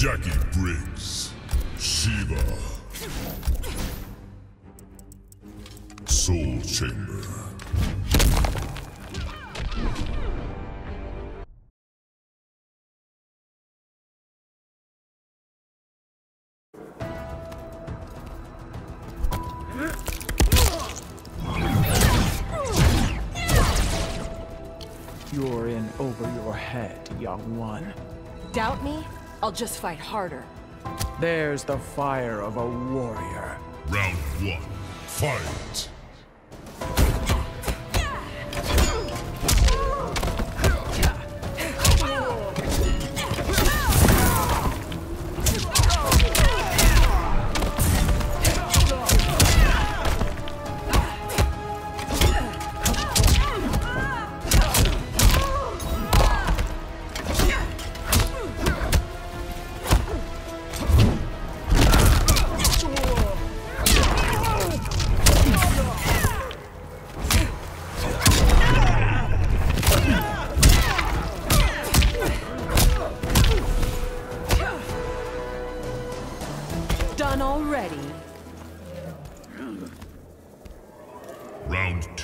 Jacqui Briggs. Sheeva. Soul Chamber. You're in over your head, young one. Doubt me? I'll just fight harder. There's the fire of a warrior. Round one. Fight.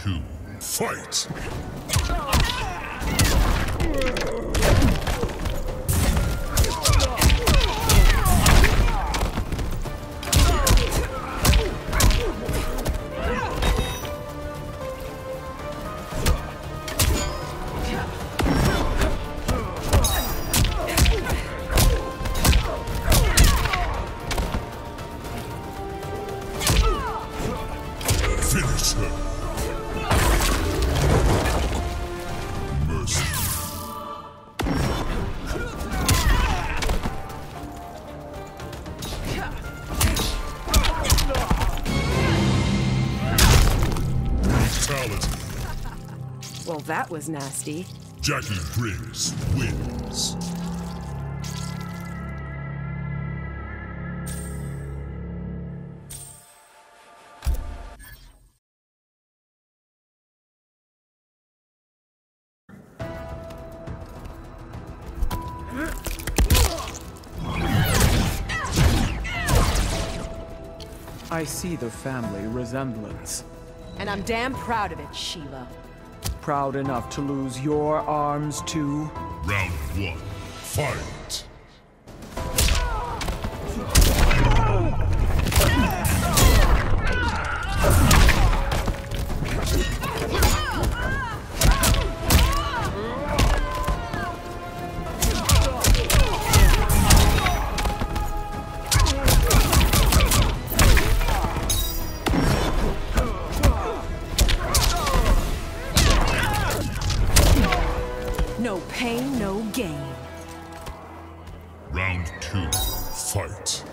Two. Fight. Well, that was nasty. Jacqui Briggs wins. I see the family resemblance. And I'm damn proud of it, Sheeva. Proud enough to lose your arms too? Round one. Fight. Pain, no gain. Round two. Fight.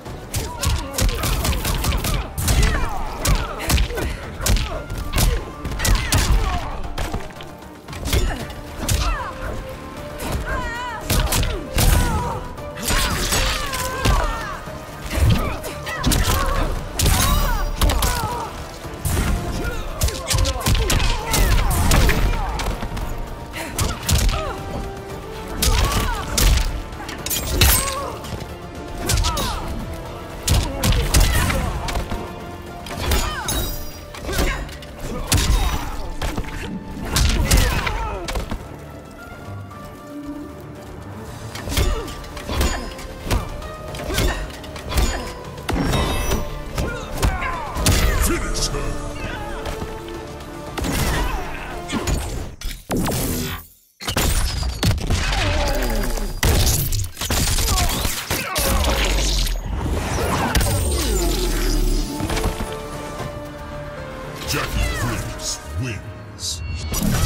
Jacqui Briggs wins.